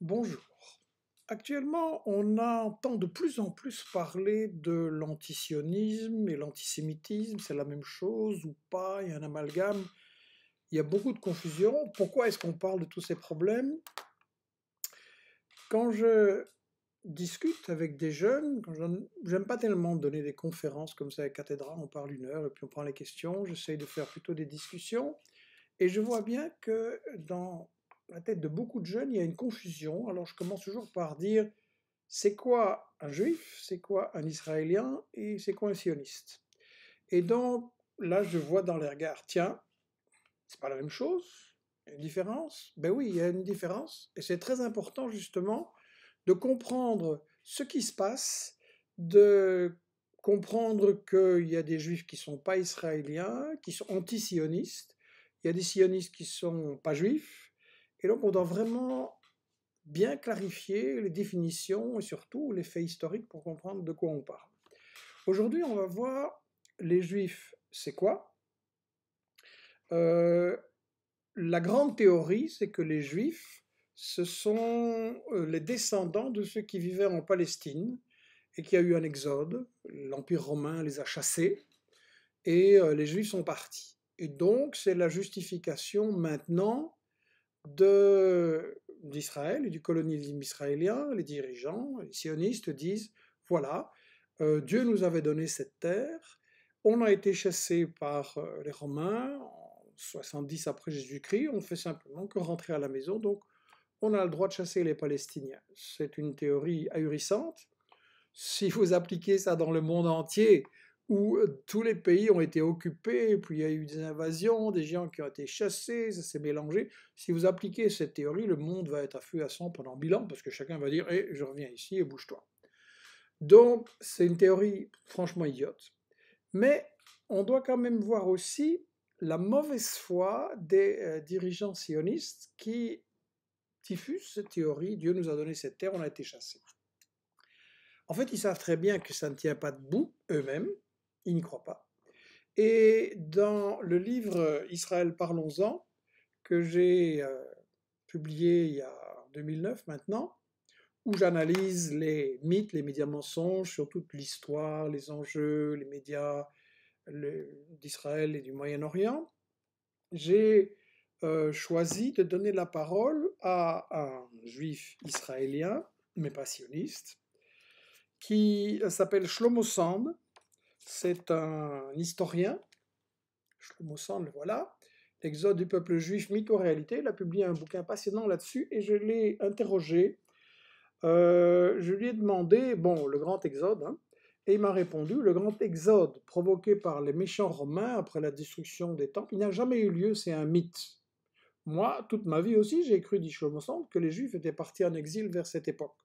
Bonjour. Actuellement, on entend de plus en plus parler de l'antisionisme et l'antisémitisme, c'est la même chose ou pas, il y a un amalgame, il y a beaucoup de confusion. Pourquoi est-ce qu'on parle de tous ces problèmes? Quand je discute avec des jeunes, j'aime pas tellement donner des conférences comme ça à la cathédrale, on parle une heure et puis on prend les questions, j'essaye de faire plutôt des discussions, et je vois bien que dans la tête de beaucoup de jeunes, il y a une confusion. Alors je commence toujours par dire c'est quoi un juif, c'est quoi un israélien et c'est quoi un sioniste? Et donc là, je vois dans les regards, tiens, c'est pas la même chose, différence? Ben oui, il y a une différence. Et c'est très important justement de comprendre ce qui se passe, de comprendre qu'il y a des juifs qui ne sont pas israéliens, qui sont anti-sionistes, il y a des sionistes qui ne sont pas juifs, et donc, on doit vraiment bien clarifier les définitions et surtout les faits historiques pour comprendre de quoi on parle. Aujourd'hui, on va voir les juifs, c'est quoi? Euh, La grande théorie, c'est que les juifs, ce sont euh, les descendants de ceux qui vivaient en Palestine et qui a eu un exode. L'Empire romain les a chassés et euh, les juifs sont partis. Et donc, c'est la justification maintenant d'Israël et du colonialisme israélien, les dirigeants, les sionistes disent, voilà, euh, Dieu nous avait donné cette terre, on a été chassé par les Romains 70 après Jésus-Christ, on fait simplement que rentrer à la maison, donc on a le droit de chasser les Palestiniens. C'est une théorie ahurissante. Si vous appliquez ça dans le monde entier, où tous les pays ont été occupés, puis il y a eu des invasions, des gens qui ont été chassés, ça s'est mélangé. Si vous appliquez cette théorie, le monde va être à feu à sang pendant mille ans, parce que chacun va dire hey, je reviens ici et bouge-toi ». Donc, c'est une théorie franchement idiote. Mais on doit quand même voir aussi la mauvaise foi des dirigeants sionistes qui diffusent cette théorie, Dieu nous a donné cette terre, on a été chassés. En fait, ils savent très bien que ça ne tient pas debout eux-mêmes, ils n'y croient pas. Et dans le livre Israël parlons-en, que j'ai euh, publié il y a 2009 maintenant, où j'analyse les mythes, les médias mensonges sur toute l'histoire, les enjeux, les médias d'Israël et du Moyen-Orient, j'ai euh, choisi de donner la parole à un juif israélien, mais pas sioniste, qui s'appelle Shlomo Sand, c'est un historien, Shlomo Sand, voilà, L'exode du peuple juif, mytho-réalité. Il a publié un bouquin passionnant là-dessus et je l'ai interrogé. Euh, je lui ai demandé, bon, le grand exode, hein, et il m'a répondu, le grand exode provoqué par les méchants romains après la destruction des temples, il n'a jamais eu lieu, c'est un mythe. Moi, toute ma vie aussi, j'ai cru, dit Shlomo Sand, que les juifs étaient partis en exil vers cette époque.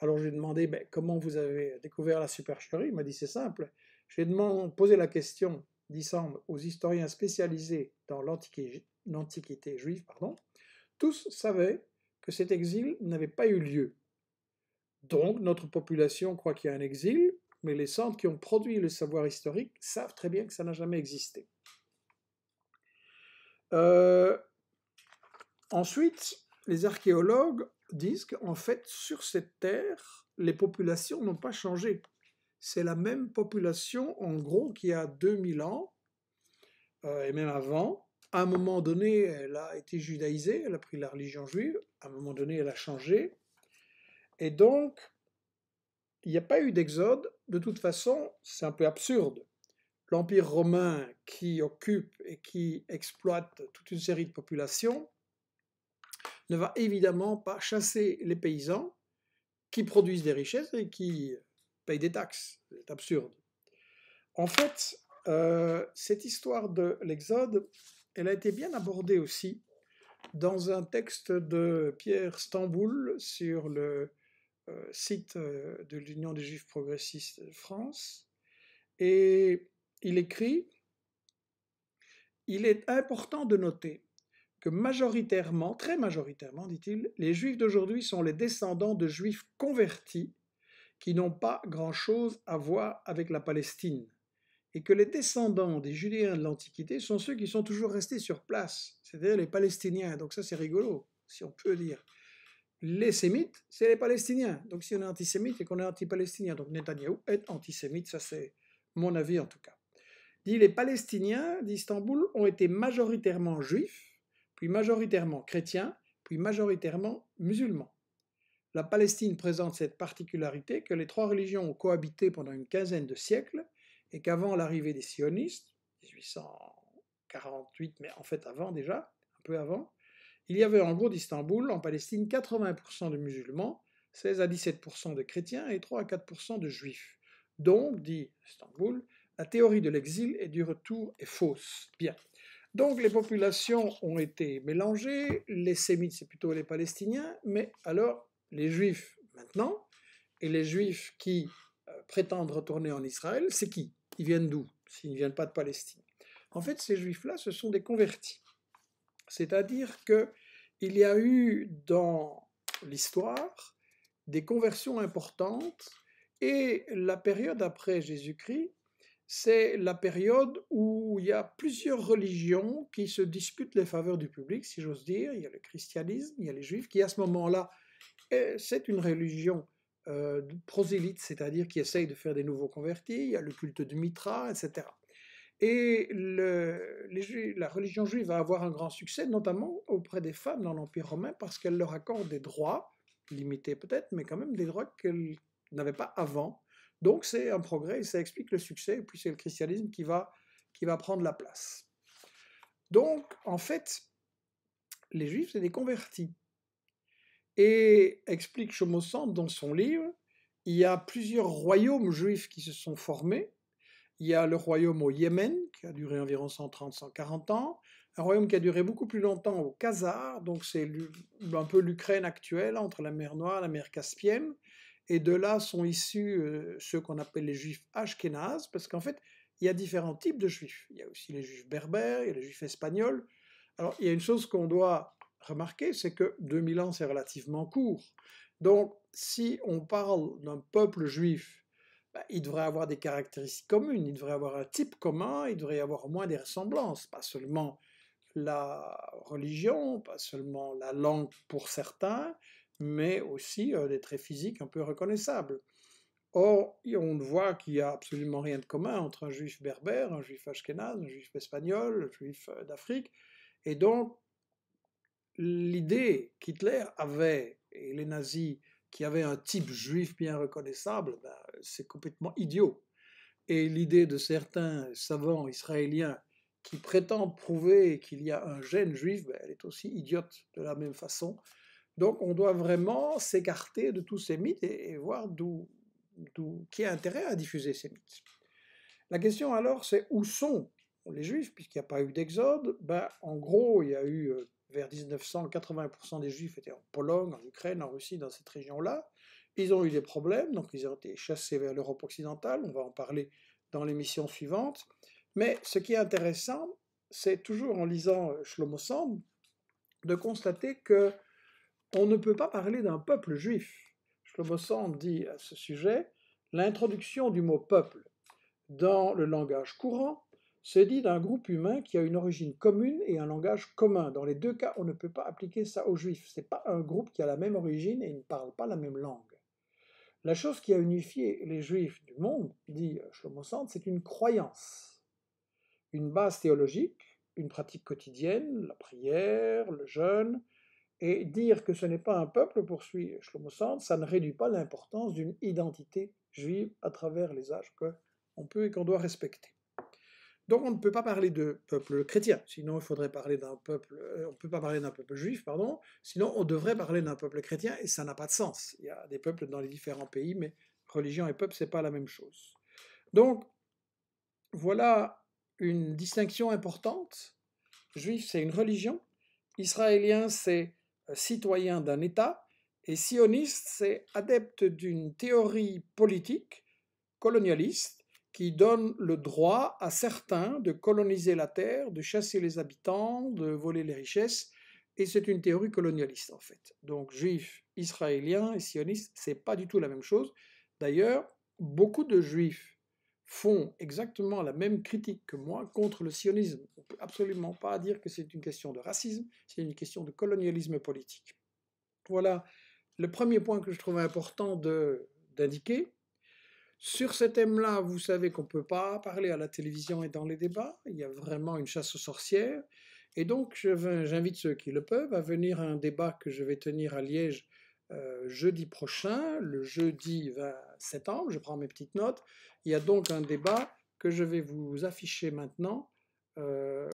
Alors j'ai demandé, ben, comment vous avez découvert la supercherie? Il m'a dit, c'est simple, j'ai posé la question, dit aux historiens spécialisés dans l'Antiquité juive, pardon, tous savaient que cet exil n'avait pas eu lieu. Donc, notre population croit qu'il y a un exil, mais les centres qui ont produit le savoir historique savent très bien que ça n'a jamais existé. Euh, ensuite, les archéologues disent qu'en fait, sur cette terre, les populations n'ont pas changé c'est la même population, en gros, qui a 2000 ans, euh, et même avant. À un moment donné, elle a été judaïsée, elle a pris la religion juive, à un moment donné, elle a changé. Et donc, il n'y a pas eu d'exode. De toute façon, c'est un peu absurde. L'Empire romain qui occupe et qui exploite toute une série de populations ne va évidemment pas chasser les paysans qui produisent des richesses et qui paye des taxes. C'est absurde. En fait, euh, cette histoire de l'Exode, elle a été bien abordée aussi dans un texte de Pierre Stamboul sur le site euh, de l'Union des Juifs progressistes de France. Et il écrit Il est important de noter que majoritairement, très majoritairement, dit-il, les juifs d'aujourd'hui sont les descendants de juifs convertis qui n'ont pas grand-chose à voir avec la Palestine, et que les descendants des Judéens de l'Antiquité sont ceux qui sont toujours restés sur place, c'est-à-dire les Palestiniens. Donc ça c'est rigolo, si on peut dire. Les Sémites, c'est les Palestiniens. Donc si on est antisémite et qu'on est anti-palestinien, donc Netanyahou est antisémite, ça c'est mon avis en tout cas. Dit les Palestiniens d'Istanbul ont été majoritairement juifs, puis majoritairement chrétiens, puis majoritairement musulmans. La Palestine présente cette particularité que les trois religions ont cohabité pendant une quinzaine de siècles et qu'avant l'arrivée des sionistes, 1848, mais en fait avant déjà, un peu avant, il y avait en gros d'Istanbul, en Palestine, 80% de musulmans, 16 à 17% de chrétiens et 3 à 4% de juifs. Donc, dit Istanbul, la théorie de l'exil et du retour est fausse. Bien. Donc les populations ont été mélangées, les sémites c'est plutôt les palestiniens, mais alors les juifs maintenant, et les juifs qui euh, prétendent retourner en Israël, c'est qui? Ils viennent d'où? S'ils ne viennent pas de Palestine. En fait, ces juifs-là, ce sont des convertis. C'est-à-dire qu'il y a eu dans l'histoire des conversions importantes et la période après Jésus-Christ, c'est la période où il y a plusieurs religions qui se disputent les faveurs du public, si j'ose dire. Il y a le christianisme, il y a les juifs, qui à ce moment-là, c'est une religion euh, prosélyte, c'est-à-dire qui essaye de faire des nouveaux convertis. Il y a le culte du Mitra, etc. Et la religion juive va avoir un grand succès, notamment auprès des femmes dans l'Empire romain, parce qu'elle leur accorde des droits, limités peut-être, mais quand même des droits qu'elles n'avaient pas avant. Donc c'est un progrès et ça explique le succès, et puis c'est le christianisme qui va, qui va prendre la place. Donc, en fait, les juifs, c'est des convertis. Et explique Chomosant dans son livre, il y a plusieurs royaumes juifs qui se sont formés, il y a le royaume au Yémen, qui a duré environ 130-140 ans, un royaume qui a duré beaucoup plus longtemps au Khazar, donc c'est un peu l'Ukraine actuelle, entre la mer Noire et la mer Caspienne, et de là sont issus euh, ceux qu'on appelle les juifs ashkénazes, parce qu'en fait, il y a différents types de juifs. Il y a aussi les juifs berbères, il y a les juifs espagnols. Alors, il y a une chose qu'on doit remarquer, c'est que 2000 ans, c'est relativement court. Donc, si on parle d'un peuple juif bah, il devrait avoir des caractéristiques communes, il devrait avoir un type commun, il devrait y avoir au moins des ressemblances, pas seulement la religion, pas seulement la langue pour certains, mais aussi euh, des traits physiques un peu reconnaissables. Or, on voit qu'il n'y a absolument rien de commun entre un juif berbère, un juif ashkénaze, un juif espagnol, un juif euh, d'Afrique, et donc l'idée qu'Hitler avait, et les nazis, qui avait un type juif bien reconnaissable, ben, c'est complètement idiot. Et l'idée de certains savants israéliens qui prétendent prouver qu'il y a un gène juif, ben, elle est aussi idiote de la même façon. Donc on doit vraiment s'écarter de tous ces mythes et, voir d'où, qui a intérêt à diffuser ces mythes. La question alors c'est où sont les juifs, puisqu'il n'y a pas eu d'exode? Ben, En gros, il y a eu euh, vers 1900, 80% des juifs étaient en Pologne, en Ukraine, en Russie, dans cette région-là. Ils ont eu des problèmes, donc ils ont été chassés vers l'Europe occidentale, on va en parler dans l'émission suivante. Mais ce qui est intéressant, c'est toujours en lisant Shlomo Sand, de constater que on ne peut pas parler d'un peuple juif. Shlomo Sand dit à ce sujet, l'introduction du mot peuple dans le langage courant c'est dit d'un groupe humain qui a une origine commune et un langage commun. Dans les deux cas, on ne peut pas appliquer ça aux juifs. Ce n'est pas un groupe qui a la même origine et ne parle pas la même langue. La chose qui a unifié les juifs du monde, dit Shlomo Sand, c'est une croyance, une base théologique, une pratique quotidienne, la prière, le jeûne, et dire que ce n'est pas un peuple, poursuit Shlomo Sand, ça ne réduit pas l'importance d'une identité juive à travers les âges qu'on peut et qu'on doit respecter. Donc on ne peut pas parler de peuple chrétien, sinon il faudrait parler d'un peuple, euh, on ne peut pas parler d'un peuple juif, pardon, sinon on devrait parler d'un peuple chrétien et ça n'a pas de sens. Il y a des peuples dans les différents pays, mais religion et peuple, c'est pas la même chose. Donc voilà une distinction importante. Juif, c'est une religion, israélien, c'est euh, citoyen d'un État, et sioniste, c'est adepte d'une théorie politique colonialiste qui donne le droit à certains de coloniser la terre, de chasser les habitants, de voler les richesses, et c'est une théorie colonialiste en fait. Donc juifs, israéliens et sionistes, c'est pas du tout la même chose. D'ailleurs, beaucoup de juifs font exactement la même critique que moi contre le sionisme. On ne peut absolument pas dire que c'est une question de racisme, c'est une question de colonialisme politique. Voilà le premier point que je trouve important d'indiquer. Sur ce thème-là, vous savez qu'on ne peut pas parler à la télévision et dans les débats, il y a vraiment une chasse aux sorcières. Et donc, j'invite ceux qui le peuvent à venir à un débat que je vais tenir à Liège euh, jeudi prochain, le jeudi 20 septembre, je prends mes petites notes. Il y a donc un débat que je vais vous afficher maintenant. Euh,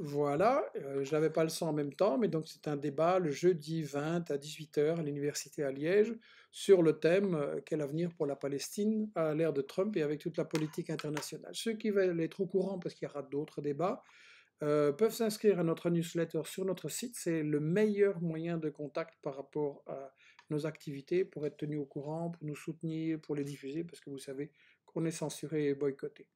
Voilà, euh, je n'avais pas le son en même temps, mais donc c'est un débat le jeudi 20 à 18h à l'université à Liège sur le thème euh, Quel avenir pour la Palestine à l'ère de Trump et avec toute la politique internationale. Ceux qui veulent être au courant, parce qu'il y aura d'autres débats, euh, peuvent s'inscrire à notre newsletter sur notre site. C'est le meilleur moyen de contact par rapport à nos activités pour être tenu au courant, pour nous soutenir, pour les diffuser, parce que vous savez qu'on est censuré et boycotté.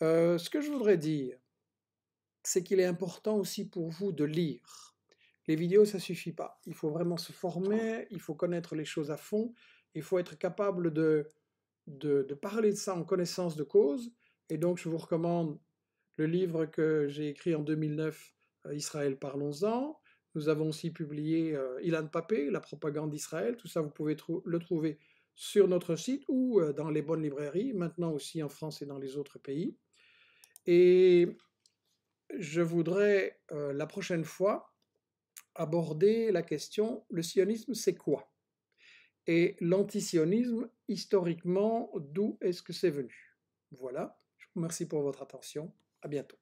ce que je voudrais dire, c'est qu'il est important aussi pour vous de lire. Les vidéos, ça suffit pas. Il faut vraiment se former, il faut connaître les choses à fond, il faut être capable de, de, parler de ça en connaissance de cause. Et donc, je vous recommande le livre que j'ai écrit en 2009, euh, Israël, parlons-en. Nous avons aussi publié euh, Ilan Papé, La propagande d'Israël. Tout ça, vous pouvez le trouver sur notre site ou euh, dans les bonnes librairies, maintenant aussi en France et dans les autres pays. Et je voudrais euh, la prochaine fois aborder la question le sionisme c'est quoi? Et l'antisionisme, historiquement, d'où est-ce que c'est venu? Voilà, je vous remercie pour votre attention, à bientôt.